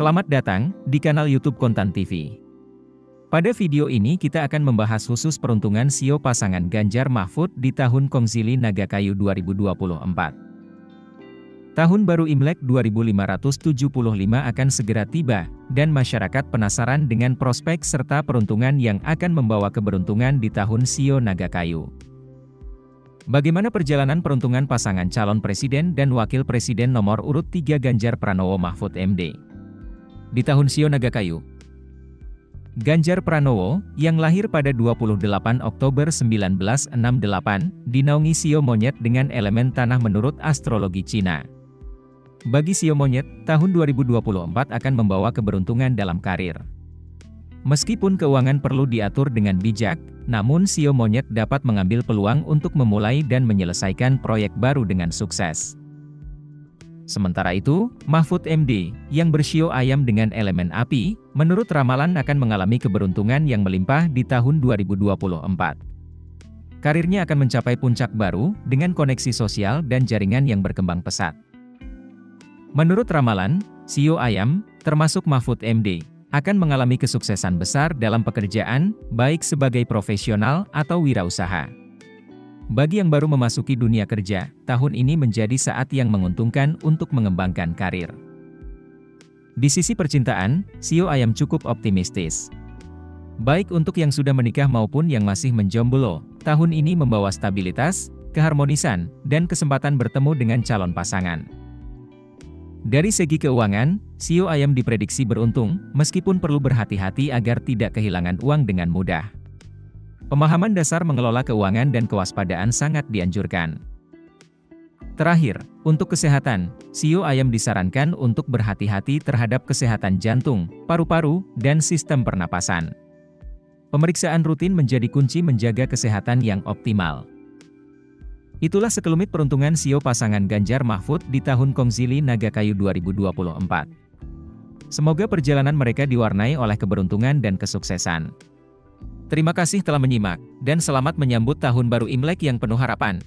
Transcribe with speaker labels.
Speaker 1: Selamat datang di kanal YouTube Kontan TV. Pada video ini kita akan membahas khusus peruntungan sio pasangan Ganjar Mahfud di tahun Kongzili Nagakayu 2024. Tahun baru Imlek 2575 akan segera tiba, dan masyarakat penasaran dengan prospek serta peruntungan yang akan membawa keberuntungan di tahun Sio Nagakayu. Bagaimana perjalanan peruntungan pasangan calon presiden dan wakil presiden nomor urut 3 Ganjar Pranowo Mahfud MD? Di tahun Sio Nagakayu. Ganjar Pranowo, yang lahir pada 28 Oktober 1968, dinaungi Sio Monyet dengan elemen tanah menurut astrologi Cina. Bagi Sio Monyet, tahun 2024 akan membawa keberuntungan dalam karir. Meskipun keuangan perlu diatur dengan bijak, namun Sio Monyet dapat mengambil peluang untuk memulai dan menyelesaikan proyek baru dengan sukses. Sementara itu, Mahfud MD, yang bersio ayam dengan elemen api, menurut ramalan akan mengalami keberuntungan yang melimpah di tahun 2024. Karirnya akan mencapai puncak baru, dengan koneksi sosial dan jaringan yang berkembang pesat. Menurut ramalan, Sio Ayam, termasuk Mahfud MD, akan mengalami kesuksesan besar dalam pekerjaan, baik sebagai profesional atau wirausaha. Bagi yang baru memasuki dunia kerja, tahun ini menjadi saat yang menguntungkan untuk mengembangkan karir. Di sisi percintaan, Sio Ayam cukup optimistis. Baik untuk yang sudah menikah maupun yang masih menjomblo, tahun ini membawa stabilitas, keharmonisan, dan kesempatan bertemu dengan calon pasangan. Dari segi keuangan, Sio Ayam diprediksi beruntung, meskipun perlu berhati-hati agar tidak kehilangan uang dengan mudah. Pemahaman dasar mengelola keuangan dan kewaspadaan sangat dianjurkan. Terakhir, untuk kesehatan, Sio ayam disarankan untuk berhati-hati terhadap kesehatan jantung, paru-paru, dan sistem pernapasan. Pemeriksaan rutin menjadi kunci menjaga kesehatan yang optimal. Itulah sekelumit peruntungan Sio pasangan Ganjar Mahfud di tahun Kongzili Nagakayu 2024. Semoga perjalanan mereka diwarnai oleh keberuntungan dan kesuksesan. Terima kasih telah menyimak, dan selamat menyambut tahun baru Imlek yang penuh harapan.